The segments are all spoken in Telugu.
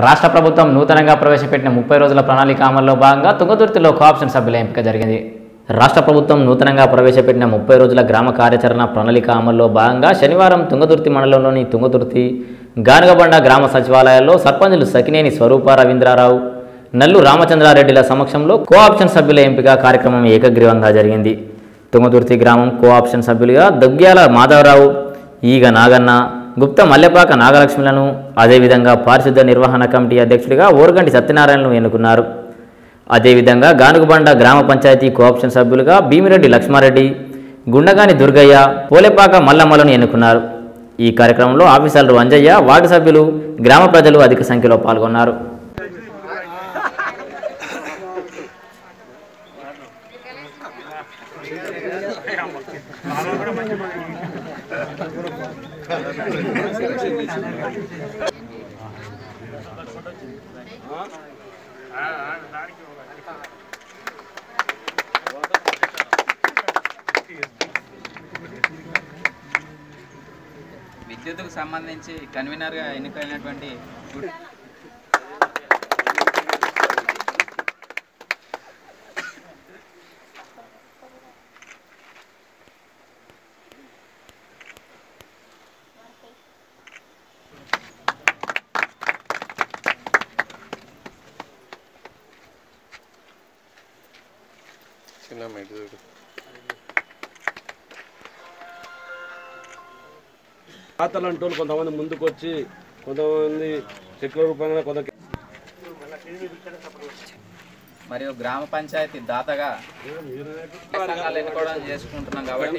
రాష్ట్ర ప్రభుత్వం నూతనంగా ప్రవేశపెట్టిన ముప్పై రోజుల ప్రణాళిక అమల్లో భాగంగా తుంగతుర్తిలో కోఆప్షన్ సభ్యుల ఎంపిక జరిగింది. రాష్ట్ర ప్రభుత్వం నూతనంగా ప్రవేశపెట్టిన ముప్పై రోజుల గ్రామ కార్యాచరణ ప్రణాళిక అమల్లో భాగంగా శనివారం తుంగతుర్తి మండలంలోని తుంగతుర్తి గానుగబండ గ్రామ సచివాలయాల్లో సర్పంచులు సకినేని స్వరూప రవీంద్రారావు నల్లు రామచంద్రారెడ్డిల సమక్షంలో కోఆప్షన్ సభ్యుల ఎంపిక కార్యక్రమం ఏకగ్రీవంగా జరిగింది. తుంగతుర్తి గ్రామం కోఆప్షన్ సభ్యులుగా దగ్గ్యాల మాధవరావు ఈగ నాగన్న గుప్త మల్లెపాక నాగలక్ష్మిలను అదేవిధంగా పారిశుద్ధ నిర్వహణ కమిటీ అధ్యక్షుడిగా ఓరగంటి సత్యనారాయణను ఎన్నుకున్నారు. అదేవిధంగా గానుగుబండ గ్రామ పంచాయతీ కోఆప్షన్ సభ్యులుగా భీమిరెడ్డి లక్ష్మారెడ్డి గుండగాని దుర్గయ్య పోలేపాక మల్లమ్మలను ఎన్నుకున్నారు. ఈ కార్యక్రమంలో ఆఫీసర్లు అంజయ్య వార్డు సభ్యులు గ్రామ ప్రజలు అధిక సంఖ్యలో పాల్గొన్నారు. విద్యుత్కు సంబంధించి కన్వీనర్గా ఎన్నికైనటువంటి చిన్న మెట్టు చూడు ఖాతాలు అంటూ కొంతమంది ముందుకు వచ్చి కొంతమంది చెట్ల రూపంగా కొంత మరియు గ్రామ పంచాయతీ దాతగా సంఘాలు ఎన్నుకోవడం చేసుకుంటున్నాం కాబట్టి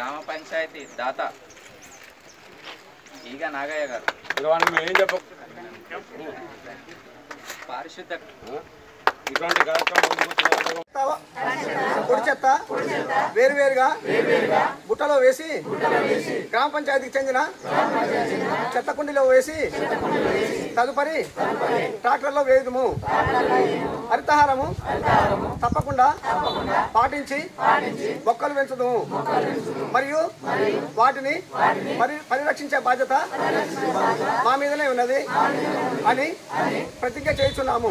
గ్రామ పంచాయతీ దాత ఈగ నాగయ్య గారు. పారిశుద్ధ ఇటువంటి కార్యక్రమం పొడి చెత్త వేరువేరుగా బుట్టలో వేసి గ్రామ పంచాయతీకి చెందిన చెత్త కుండీలో వేసి తదుపరి ట్రాక్టర్లో వేయడము హరితహారము తప్పకుండా పాటించి మొక్కలు పెంచుదాము. మరియు వాటిని పరి పరిరక్షించే బాధ్యత మా మీదనే ఉన్నది అని ప్రతిజ్ఞ చేస్తున్నాము